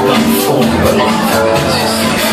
I'm fall in love.